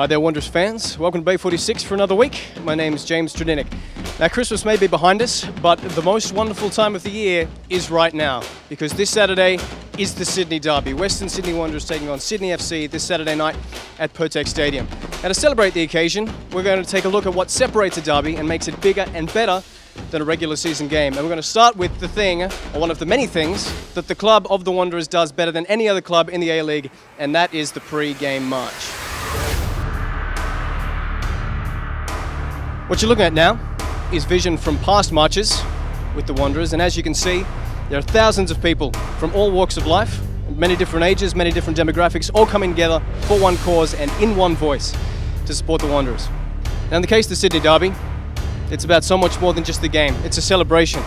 Hi there, Wanderers fans. Welcome to Bay 46 for another week. My name is James Tredinnick. Now, Christmas may be behind us, but the most wonderful time of the year is right now because this Saturday is the Sydney Derby. Western Sydney Wanderers taking on Sydney FC this Saturday night at Pirtek Stadium. Now, to celebrate the occasion, we're going to take a look at what separates a derby and makes it bigger and better than a regular season game. And we're going to start with the thing, or one of the many things, that the club of the Wanderers does better than any other club in the A League, and that is the pre game march. What you're looking at now is vision from past marches with the Wanderers, and as you can see, there are thousands of people from all walks of life, many different ages, many different demographics, all coming together for one cause and in one voice to support the Wanderers. Now, in the case of the Sydney Derby, it's about so much more than just the game. It's a celebration.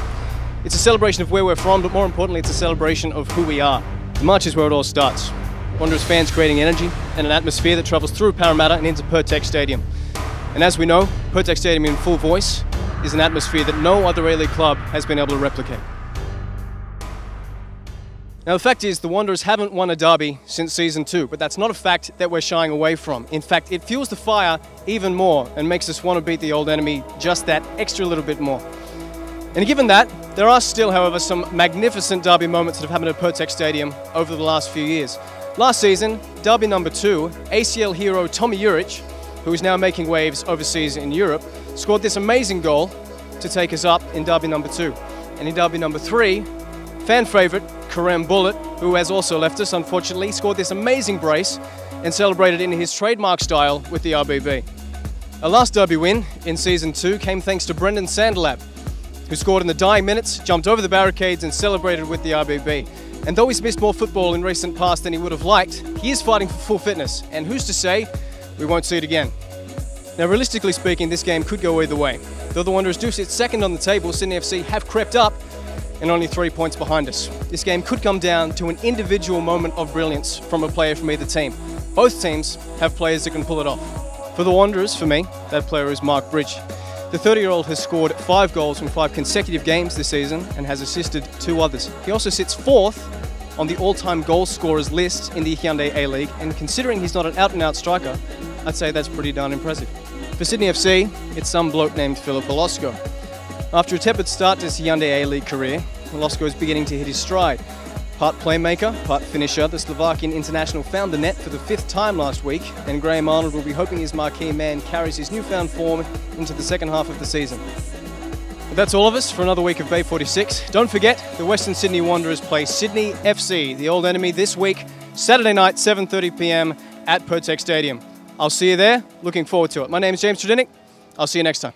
It's a celebration of where we're from, but more importantly, it's a celebration of who we are. The march is where it all starts. Wanderers fans creating energy and an atmosphere that travels through Parramatta and into Pirtek Stadium. And as we know, Pirtek Stadium in full voice is an atmosphere that no other A-League club has been able to replicate. Now the fact is the Wanderers haven't won a derby since season two, but that's not a fact that we're shying away from. In fact, it fuels the fire even more and makes us want to beat the old enemy just that extra little bit more. And given that, there are still, however, some magnificent derby moments that have happened at Pirtek Stadium over the last few years. Last season, derby number two, ACL hero Tomi Juric who is now making waves overseas in Europe, scored this amazing goal to take us up in derby number two. And in derby number three, fan favourite Kerem Bulut, who has also left us unfortunately, scored this amazing brace and celebrated in his trademark style with the RBB. Our last derby win in season two came thanks to Brendon Santalab, who scored in the dying minutes, jumped over the barricades and celebrated with the RBB. And though he's missed more football in recent past than he would have liked, he is fighting for full fitness. And who's to say we won't see it again. Now, realistically speaking, this game could go either way. Though the Wanderers do sit second on the table, Sydney FC have crept up and only three points behind us. This game could come down to an individual moment of brilliance from a player from either team. Both teams have players that can pull it off. For the Wanderers, for me, that player is Mark Bridge. The 30-year-old has scored five goals from five consecutive games this season and has assisted two others. He also sits fourth on the all-time goal scorers list in the Hyundai A-League, and considering he's not an out-and-out striker, I'd say that's pretty darn impressive. For Sydney FC, it's some bloke named Filip Holosko. After a tepid start to his Hyundai A-League career, Holosko is beginning to hit his stride. Part playmaker, part finisher, the Slovakian international found the net for the fifth time last week, and Graham Arnold will be hoping his marquee man carries his newfound form into the second half of the season. But that's all of us for another week of Bay 46. Don't forget, the Western Sydney Wanderers play Sydney FC, the old enemy, this week, Saturday night, 7.30pm at Pirtek Stadium. I'll see you there. Looking forward to it. My name is James Tredinnick. I'll see you next time.